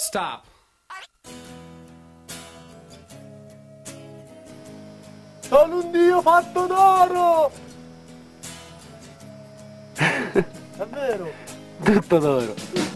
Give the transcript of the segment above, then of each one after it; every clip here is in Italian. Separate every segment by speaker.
Speaker 1: Stop.
Speaker 2: Sono un dio fatto d'oro! È vero!
Speaker 3: Tutto d'oro.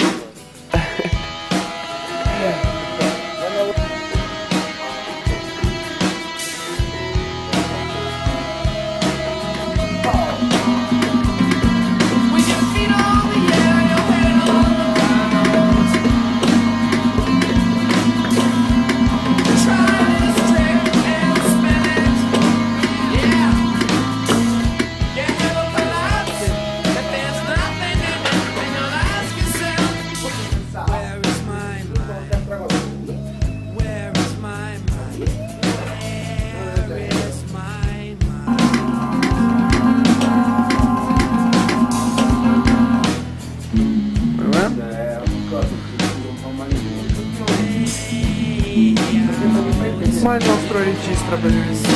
Speaker 2: Ma il nostro regista bellissimo.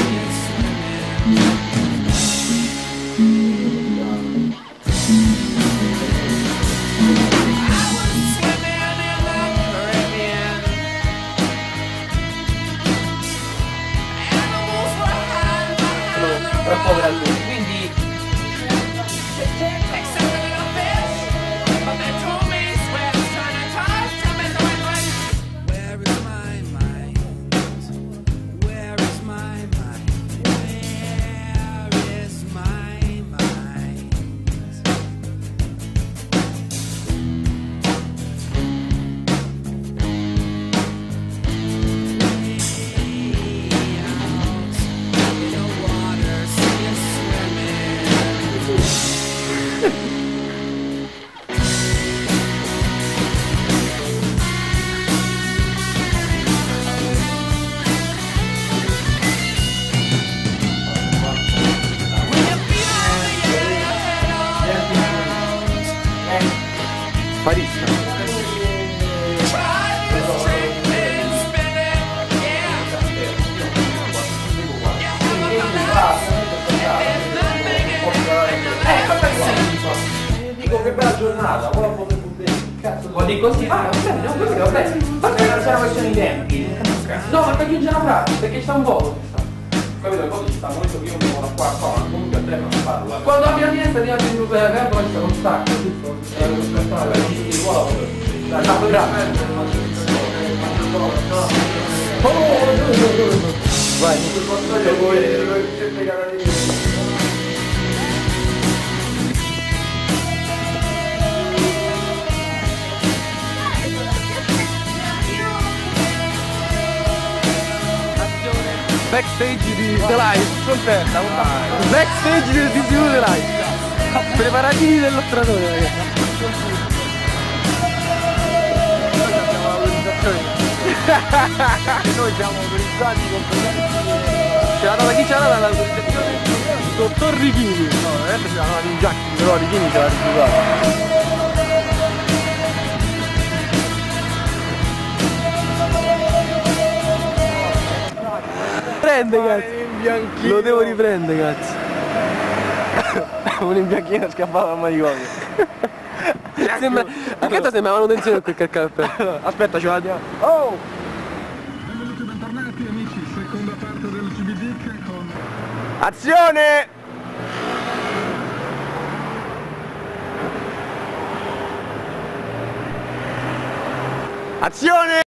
Speaker 3: O di così. Ah, va bene, quello va bene. Perché non c'è una questione di tempi. No, ma perché c'è una pratica, perché c'è un voto. Capito? Il voto ci sta, molto che io mi da qua, qua, comunque a tre non parlo. Quando abbia fiesta di altri gruppi della carta, c'è un stacco, giusto? Eh, per fare il ruolo. Dai, ciao, grazie. Vai. Backstage di The Live, contenta, Backstage del TGU The Live. Preparativi dell'ottratore, ragazzi.
Speaker 2: Noi siamo autorizzati completamente.
Speaker 3: Ce l'ha data chi ce l'ha data l'autorizzazione?
Speaker 2: Dottor Richini. No, veramente ce l'hanno dato in giacchi, però Richini ce l'ha rifiutato.
Speaker 3: Prende, cazzo. Lo devo riprendere, cazzo. Un imbianchino scappato dal manicomio. Sembra... A che sembra manutenzione quel cappello?
Speaker 2: Aspetta, ce la diamo. Oh!
Speaker 4: Benvenuti e bentornati amici, seconda parte del GBD con
Speaker 2: Azione! Azione!